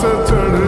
certainly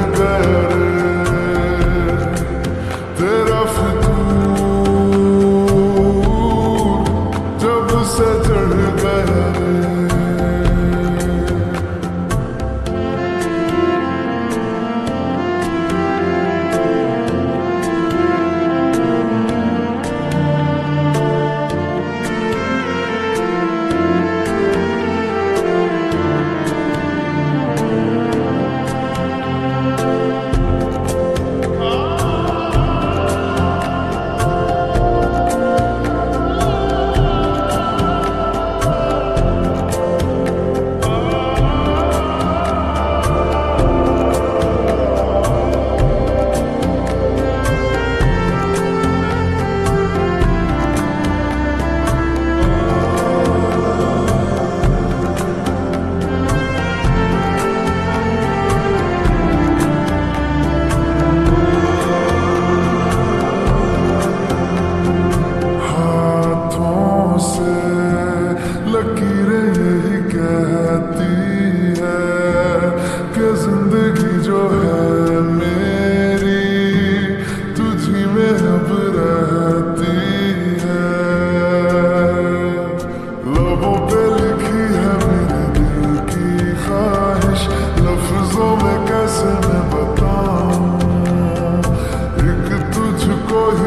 Lord.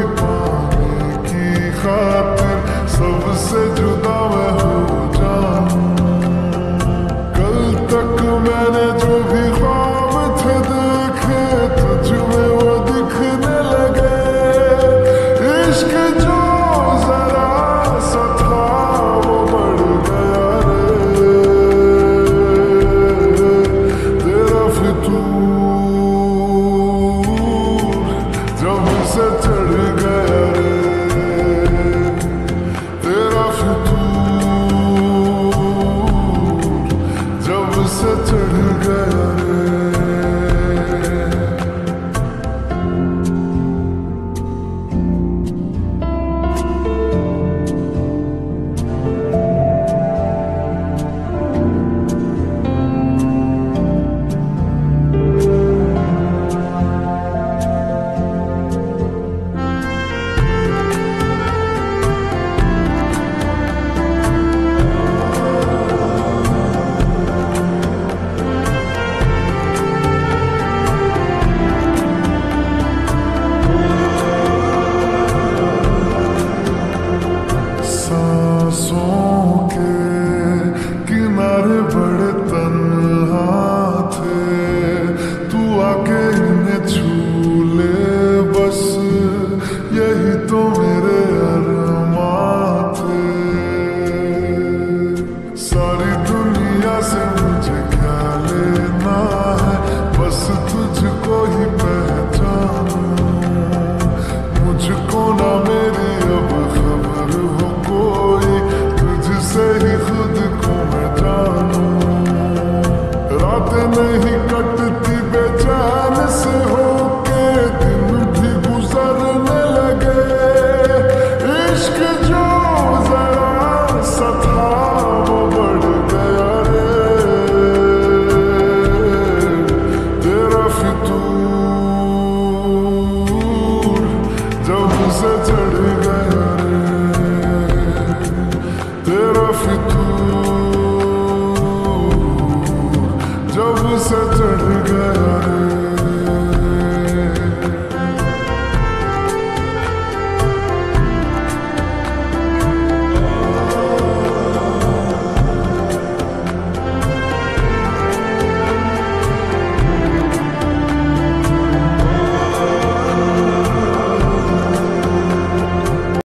certainly